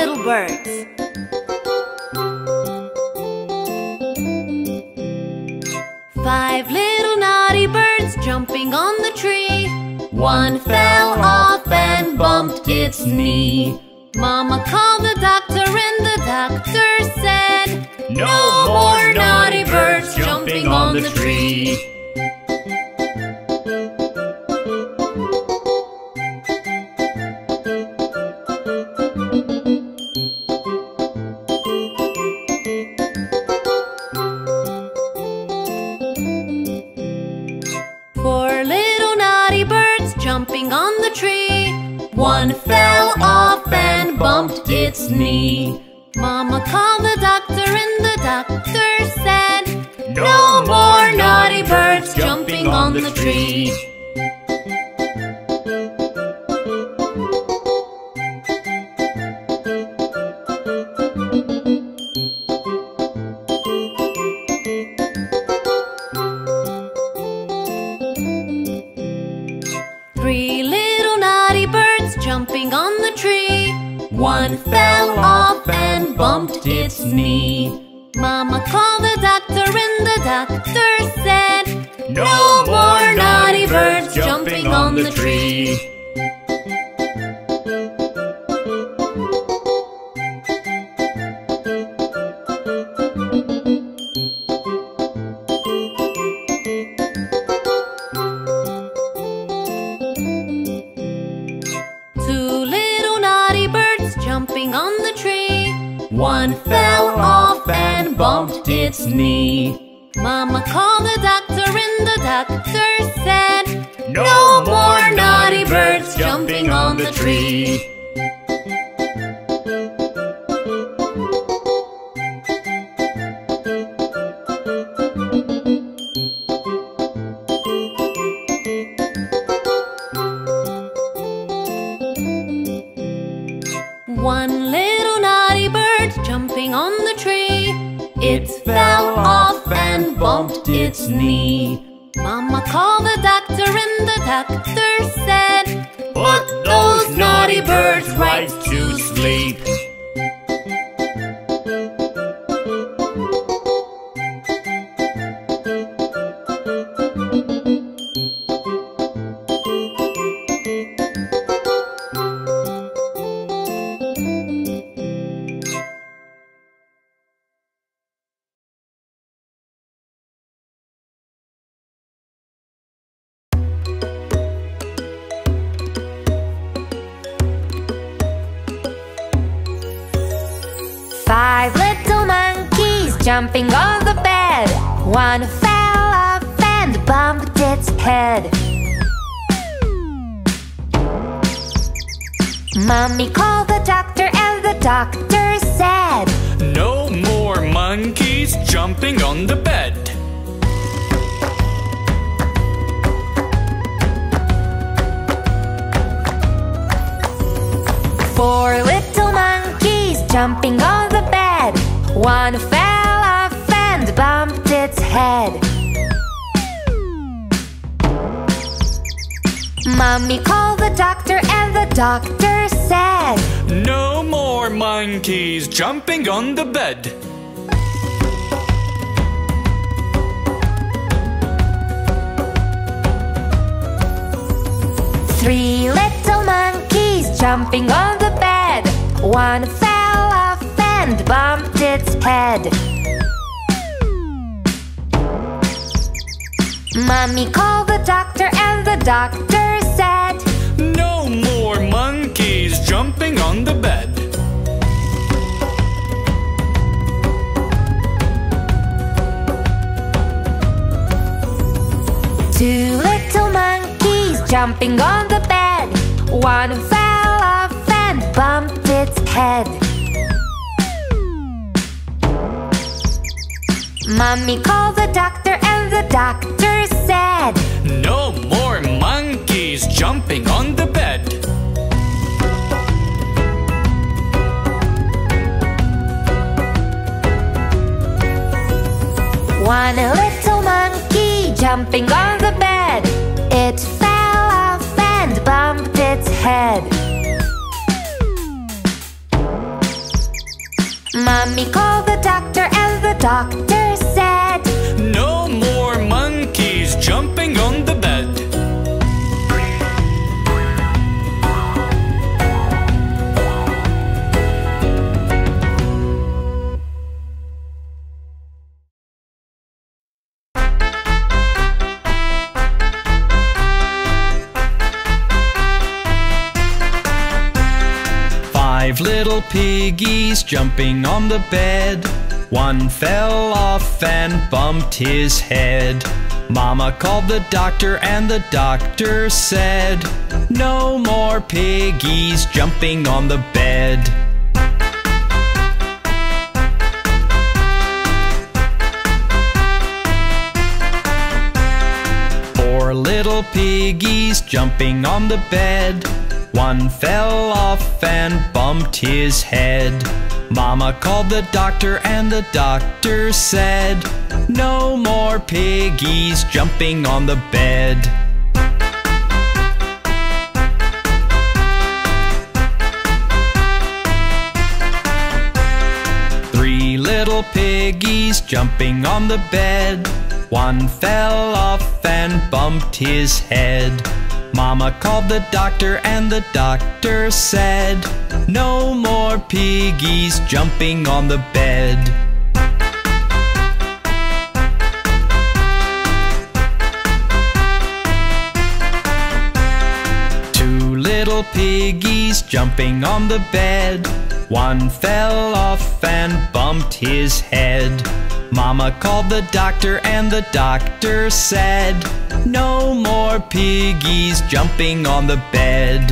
little birds. Five little naughty birds jumping on the tree. One fell off and bumped its knee. Mama called the doctor and the doctor said, No more naughty birds jumping on the tree. One fell off and bumped its knee. Mama called the doctor and the doctor said, No more naughty birds jumping on the tree. Bumped its knee. Mama called the doctor and the doctor said, No more naughty birds jumping on the tree. Two little naughty birds jumping on the tree. One fell off and bumped its knee. Mama called the doctor and the doctor said, No more naughty birds jumping on the tree. Its knee. Mama called the doctor and the doctor jumping on the bed. One fell off and bumped its head. Mommy called the doctor and the doctor said, No more monkeys jumping on the bed. Four little monkeys jumping on the bed. One fell bumped its head. Mommy called the doctor and the doctor said, No more monkeys jumping on the bed. Three little monkeys jumping on the bed. One fell off and bumped its head. Mommy called the doctor and the doctor said, No more monkeys jumping on the bed. Two little monkeys jumping on the bed. One fell off and bumped its head. Mommy called the doctor and the doctor said, No more monkeys jumping on the bed. One little monkey jumping on the bed. It fell off and bumped its head. Mommy called the doctor and the doctor little piggies jumping on the bed. One fell off and bumped his head. Mama called the doctor and the doctor said, No more piggies jumping on the bed. Four little piggies jumping on the bed. One fell off and bumped his head. Mama called the doctor and the doctor said, No more piggies jumping on the bed. Three little piggies jumping on the bed. One fell off and bumped his head. Mama called the doctor and the doctor said, No more piggies jumping on the bed. Two little piggies jumping on the bed. One fell off and bumped his head. Mama called the doctor and the doctor said, No more piggies jumping on the bed.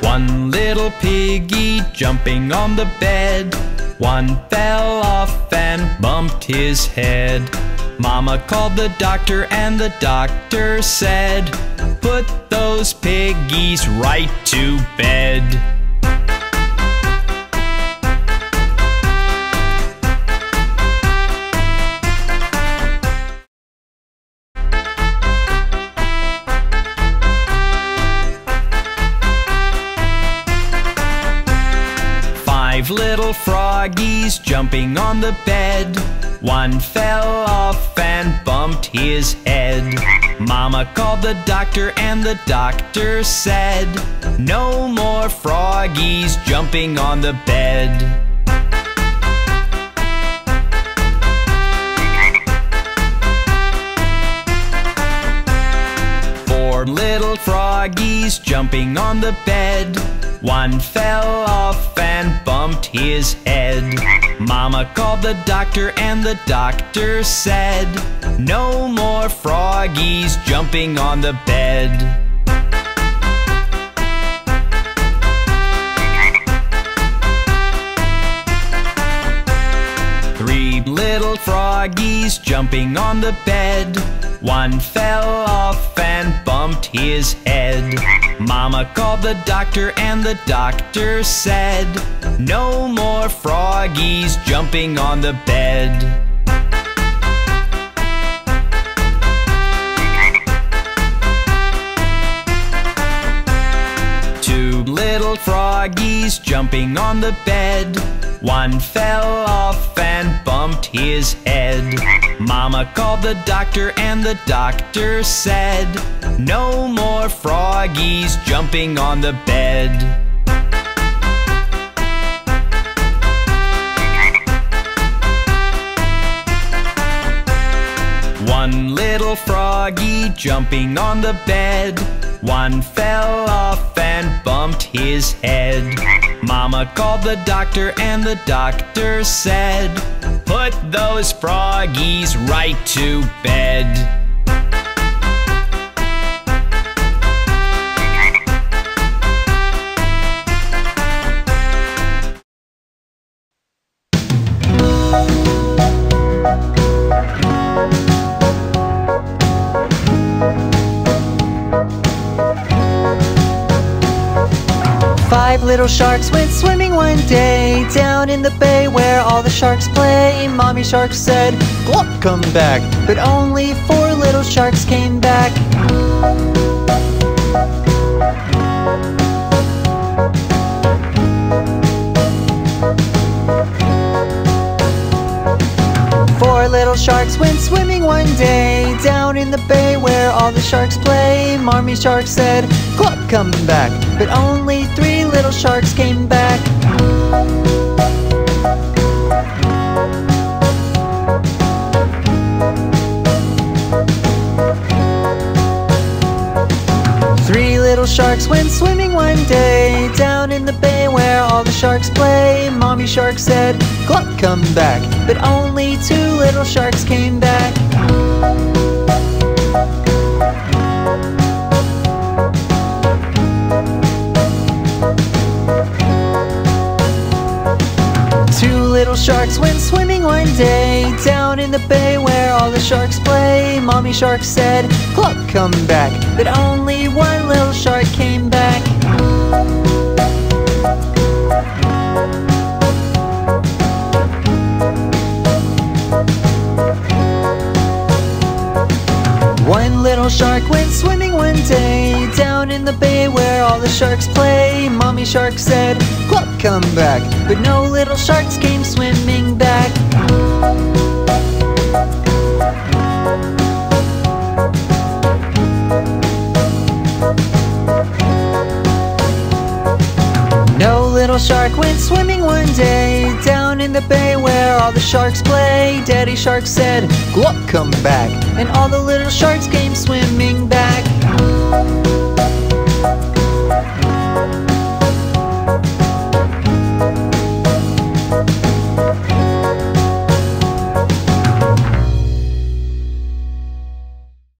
One little piggy jumping on the bed. One fell off and bumped his head. Mama called the doctor and the doctor said, Put those piggies right to bed. Five little froggies jumping on the bed. One fell off and bumped his head. Mama called the doctor and the doctor said, No more froggies jumping on the bed. Four little froggies jumping on the bed. One fell off and bumped his head. Mama called the doctor and the doctor said, No more froggies jumping on the bed. Three little froggies jumping on the bed. One fell off and bumped his head. Mama called the doctor and the doctor said, No more froggies jumping on the bed. Two little froggies jumping on the bed. One fell off and bumped his head. Mama called the doctor and the doctor said, No more froggies jumping on the bed. One little froggy jumping on the bed. One fell off and bumped his head. Mama called the doctor and the doctor said, Put those froggies right to bed. Little sharks went swimming one day down in the bay where all the sharks play. Mommy shark said, Glop, come back. But only four little sharks came back. Four little sharks went swimming one day Down in the bay where all the sharks play Mommy shark said, Cluck, come back But only three little sharks came back. Three little sharks went swimming one day Down in the bay where all the sharks play. Mommy shark said, Cluck, come back. But only two little sharks came back little sharks went swimming one day Down in the bay where all the sharks play. Mommy shark said, Cluck, come back. But only one little shark One little shark went swimming one day Down in the bay where all the sharks play. Mommy shark said, Cluck, come back. But no little sharks came swimming back little shark went swimming one day Down in the bay where all the sharks play. Daddy shark said, Gluck, come back. And all the little sharks came swimming back